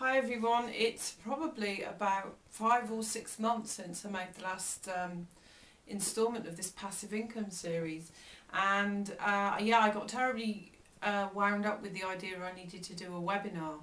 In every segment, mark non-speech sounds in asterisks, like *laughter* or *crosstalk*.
Hi everyone, it's probably about five or six months since I made the last um, instalment of this passive income series. And uh, yeah I got terribly uh, wound up with the idea I needed to do a webinar.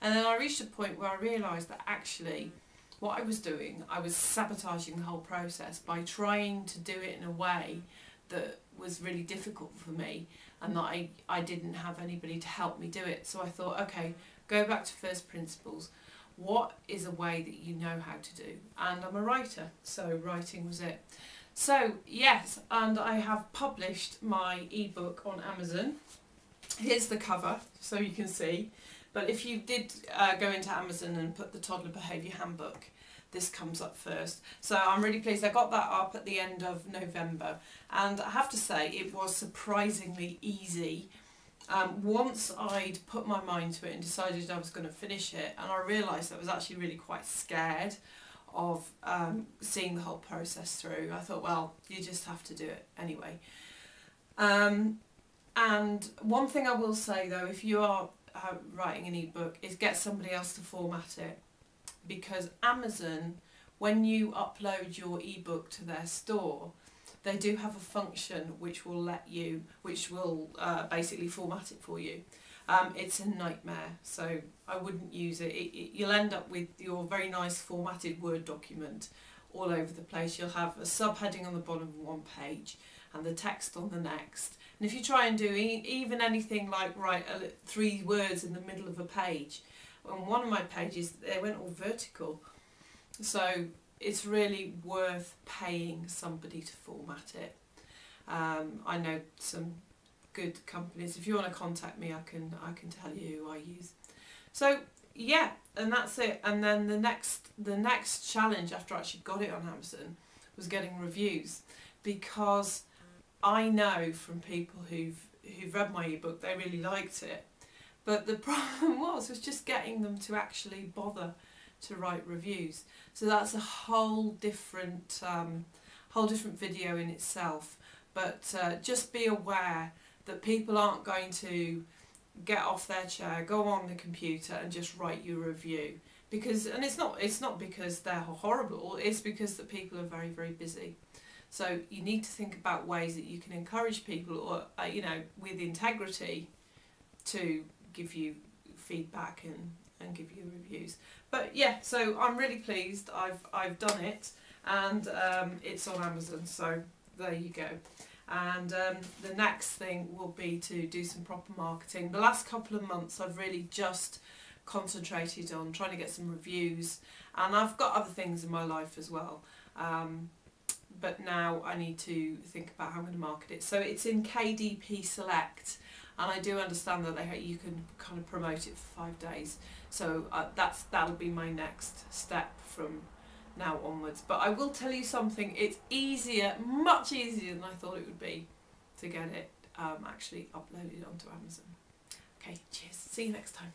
And then I reached a point where I realised that actually what I was doing I was sabotaging the whole process by trying to do it in a way that was really difficult for me and that I, I didn't have anybody to help me do it. So I thought okay go back to first principles. What is a way that you know how to do? And I'm a writer, so writing was it. So yes, and I have published my ebook on Amazon. Here's the cover, so you can see. But if you did uh, go into Amazon and put the Toddler Behaviour Handbook, this comes up first. So I'm really pleased. I got that up at the end of November. And I have to say, it was surprisingly easy um, once I'd put my mind to it and decided I was going to finish it, and I realised I was actually really quite scared of um, seeing the whole process through, I thought, well, you just have to do it anyway. Um, and one thing I will say though, if you are uh, writing an ebook, is get somebody else to format it. Because Amazon, when you upload your ebook to their store, they do have a function which will let you, which will uh, basically format it for you. Um, it's a nightmare, so I wouldn't use it. It, it. You'll end up with your very nice formatted Word document all over the place. You'll have a subheading on the bottom of one page and the text on the next. And if you try and do e even anything like write a, three words in the middle of a page, on one of my pages they went all vertical. So it's really worth paying somebody to format it. Um, I know some good companies. If you want to contact me, I can I can tell you who I use. So yeah, and that's it. And then the next the next challenge after I actually got it on Amazon was getting reviews because I know from people who've who've read my ebook they really liked it. But the *laughs* problem was was just getting them to actually bother to write reviews. So that's a whole different, um, whole different video in itself. But uh, just be aware that people aren't going to get off their chair, go on the computer and just write you a review. Because, and it's not, it's not because they're horrible, it's because that people are very, very busy. So you need to think about ways that you can encourage people or, uh, you know, with integrity to give you feedback and, and give you reviews. But yeah, so I'm really pleased. I've I've done it, and um, it's on Amazon. So there you go. And um, the next thing will be to do some proper marketing. The last couple of months, I've really just concentrated on trying to get some reviews, and I've got other things in my life as well. Um, but now I need to think about how I'm going to market it. So it's in KDP Select and I do understand that they, you can kind of promote it for five days. So uh, that's that'll be my next step from now onwards. But I will tell you something, it's easier, much easier than I thought it would be to get it um, actually uploaded onto Amazon. Okay, cheers. See you next time.